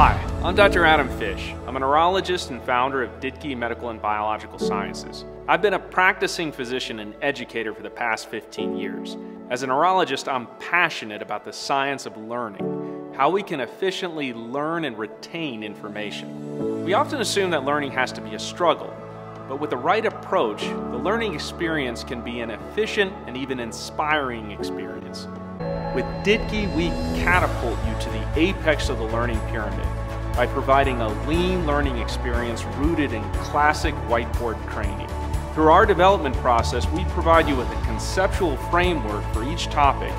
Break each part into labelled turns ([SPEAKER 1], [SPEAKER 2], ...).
[SPEAKER 1] Hi, I'm Dr. Adam Fisch. I'm a neurologist and founder of Ditki Medical and Biological Sciences. I've been a practicing physician and educator for the past 15 years. As a neurologist, I'm passionate about the science of learning, how we can efficiently learn and retain information. We often assume that learning has to be a struggle, but with the right approach, the learning experience can be an efficient and even inspiring experience. With Ditki, we catapult you to the apex of the learning pyramid by providing a lean learning experience rooted in classic whiteboard training. Through our development process, we provide you with a conceptual framework for each topic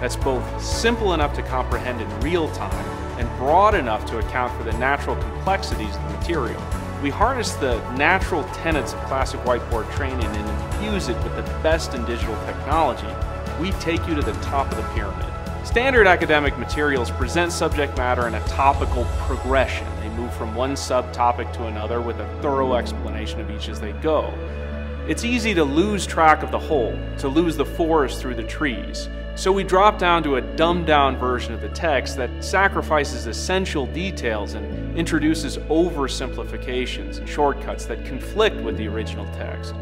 [SPEAKER 1] that's both simple enough to comprehend in real time and broad enough to account for the natural complexities of the material. We harness the natural tenets of classic whiteboard training and infuse it with the best in digital technology we take you to the top of the pyramid. Standard academic materials present subject matter in a topical progression. They move from one subtopic to another with a thorough explanation of each as they go. It's easy to lose track of the whole, to lose the forest through the trees. So we drop down to a dumbed down version of the text that sacrifices essential details and introduces oversimplifications and shortcuts that conflict with the original text.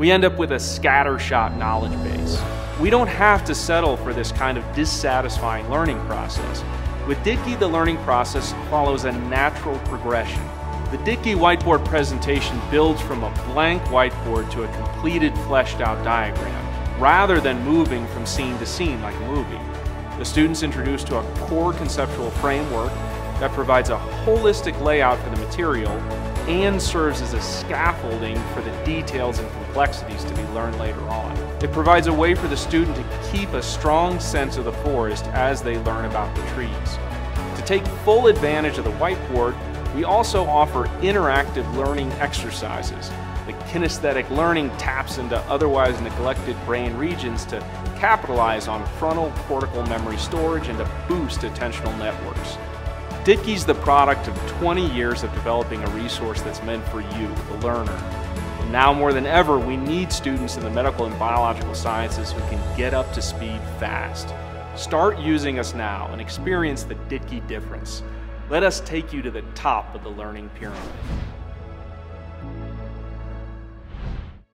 [SPEAKER 1] We end up with a scattershot knowledge base. We don't have to settle for this kind of dissatisfying learning process. With Ditki, the learning process follows a natural progression. The Ditki whiteboard presentation builds from a blank whiteboard to a completed fleshed out diagram, rather than moving from scene to scene like a movie. The students introduced to a core conceptual framework that provides a holistic layout for the material and serves as a scaffolding for the details and complexities to be learned later on. It provides a way for the student to keep a strong sense of the forest as they learn about the trees. To take full advantage of the whiteboard, we also offer interactive learning exercises. The kinesthetic learning taps into otherwise neglected brain regions to capitalize on frontal cortical memory storage and to boost attentional networks. Ditki's the product of 20 years of developing a resource that's meant for you, the learner. And now more than ever, we need students in the medical and biological sciences who can get up to speed fast. Start using us now and experience the Ditki difference. Let us take you to the top of the learning pyramid.